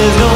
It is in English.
there's no